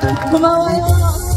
고마워요.